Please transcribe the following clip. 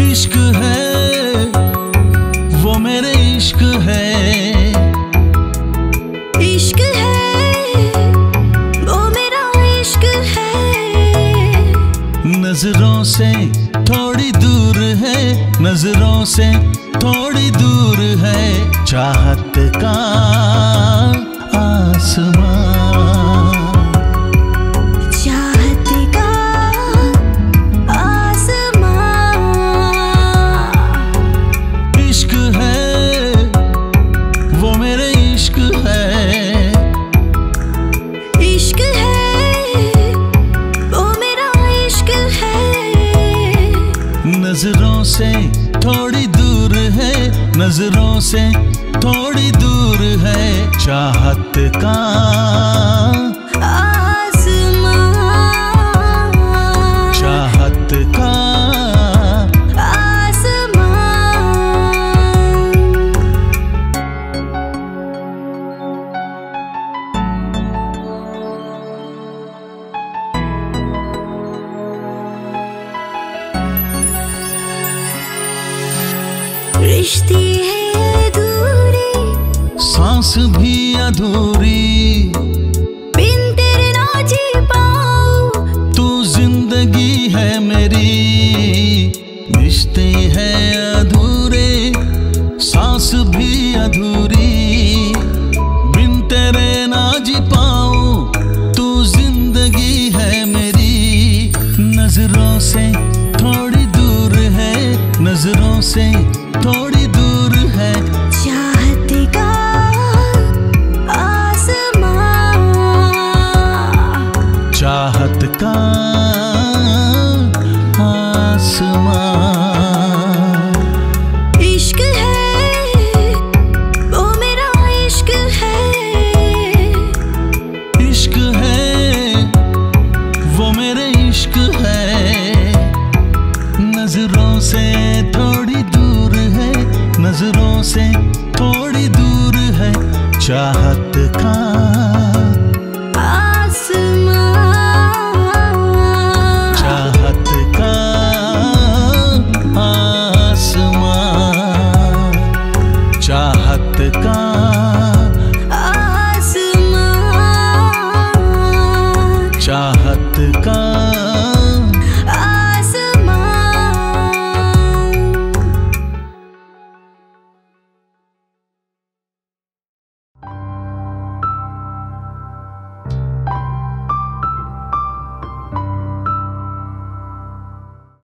इश्क है वो मेरे इश्क है। इश्क है वो मेरा इश्क है। नज़रों से थोड़ी दूर है नज़रों से थोड़ी दूर है चाहत का थोड़ी दूर है नज़रों से थोड़ी दूर है चाहत का। रिश्ते हैं अधूरे। सांस भी अधूरी। बिन तेरे ना जी पाऊँ। तू ज़िंदगी है मेरी। रिश्ते हैं अधूरे। सांस भी अधूरी। बिन तेरे ना जी पाऊँ। तू ज़िंदगी है मेरी। नज़रों से थोड़ी दूर है। नज़रों से थोड़ी इश्क है, वो मेरा इश्क है। इश्क है, वो मेरे इश्क है। नज़रों से थोड़ी दूर है, नज़रों से थोड़ी दूर है। चाहत का